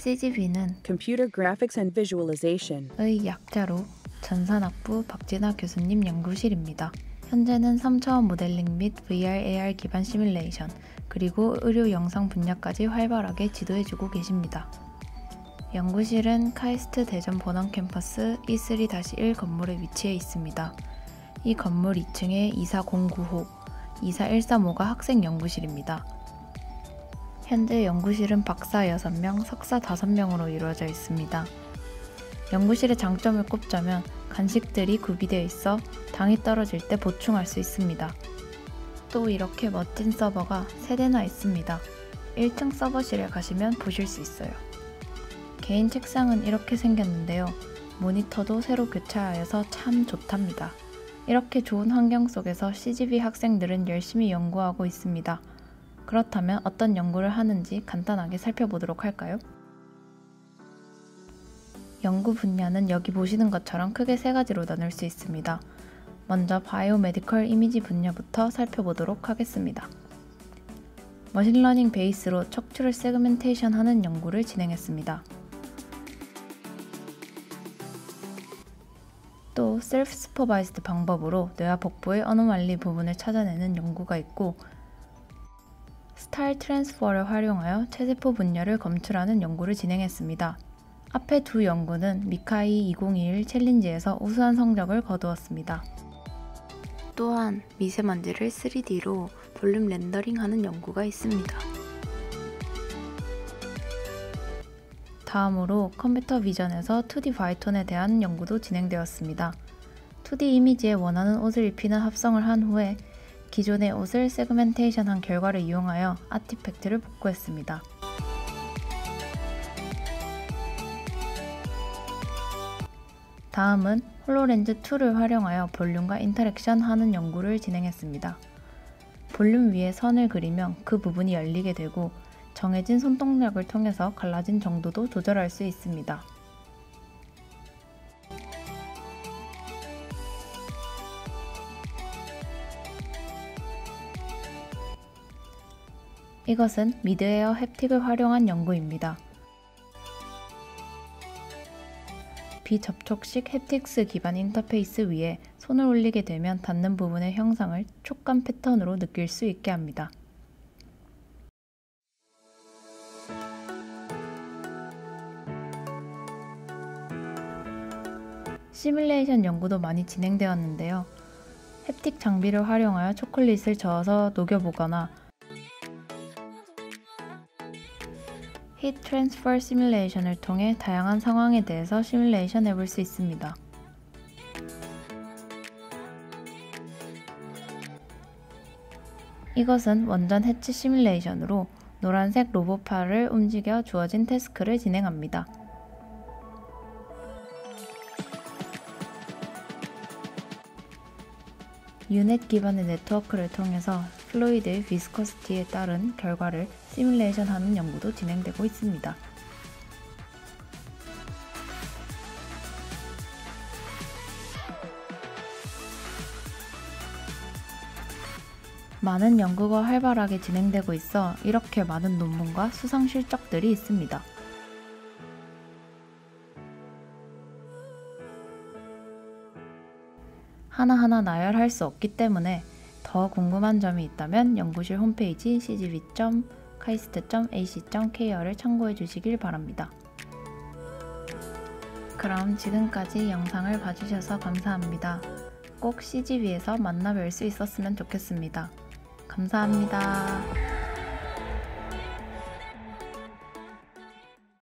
CGV는 Computer Graphics and Visualization. 의 약자로 전산학부 박진아 교수님 연구실입니다. 현재는 3차원 모델링 및 VR, AR 기반 시뮬레이션, 그리고 의료 영상 분야까지 활발하게 지도해주고 계십니다. 연구실은 카이스트 대전 본원 캠퍼스 E3-1 건물에 위치해 있습니다. 이 건물 2층에 24095, 24135가 학생 연구실입니다. 현재 연구실은 박사 6명, 석사 5명으로 이루어져 있습니다. 연구실의 장점을 꼽자면 간식들이 구비되어 있어 당이 떨어질 때 보충할 수 있습니다. 또 이렇게 멋진 서버가 3대나 있습니다. 1층 서버실에 가시면 보실 수 있어요. 개인 책상은 이렇게 생겼는데요. 모니터도 새로 교체하여서 참 좋답니다. 이렇게 좋은 환경 속에서 CGV 학생들은 열심히 연구하고 있습니다. 그렇다면 어떤 연구를 하는지 간단하게 살펴보도록 할까요? 연구 분야는 여기 보시는 것처럼 크게 세 가지로 나눌 수 있습니다. 먼저 biomedical image 분야부터 살펴보도록 하겠습니다. machine learning base로 척추를 segmentation 하는 연구를 진행했습니다. 또 self-supervised 방법으로 뇌와 복부의 anomaly 부분을 찾아내는 연구가 있고 style transfer를 활용하여 체세포 분열을 검출하는 연구를 진행했습니다. 앞에 두 연구는 MICCAI 2021 challenge에서 우수한 성적을 거두었습니다. 또한 미세먼지를 3D로 volume rendering하는 연구가 있습니다. 다음으로 computer vision에서 2D VITON에 대한 연구도 진행되었습니다. 2D 이미지에 원하는 옷을 입히는 합성을 한 후에 기존의 옷을 segmentation한 결과를 이용하여 artifact를 복구했습니다. 다음은 HoloLens 2를 활용하여 볼륨과 interaction 하는 연구를 진행했습니다. 볼륨 위에 선을 그리면 그 부분이 열리게 되고 정해진 손동작을 통해서 갈라진 정도도 조절할 수 있습니다. 이것은 mid-air haptic을 활용한 연구입니다. 비접촉식 haptics 기반 인터페이스 위에 손을 올리게 되면 닿는 부분의 형상을 촉감 패턴으로 느낄 수 있게 합니다. 시뮬레이션 연구도 많이 진행되었는데요. haptic 장비를 활용하여 초콜릿을 저어서 녹여보거나 heat transfer 시뮬레이션을 통해 다양한 상황에 대해서 시뮬레이션 해볼 수 있습니다. 이것은 원전 해치 시뮬레이션으로 노란색 로봇팔을 움직여 주어진 task를 진행합니다. U-Net 기반의 네트워크를 통해서 fluid의 viscosity에 따른 결과를 시뮬레이션하는 연구도 진행되고 있습니다. 많은 연구가 활발하게 진행되고 있어 이렇게 많은 논문과 수상 실적들이 있습니다. 하나하나 나열할 수 없기 때문에 더 궁금한 점이 있다면 연구실 홈페이지 cgv.카이스트.ac.kr을 참고해 주시길 바랍니다. 그럼 지금까지 영상을 봐주셔서 감사합니다. 꼭 CGV에서 만나 뵐 수 있었으면 좋겠습니다. 감사합니다.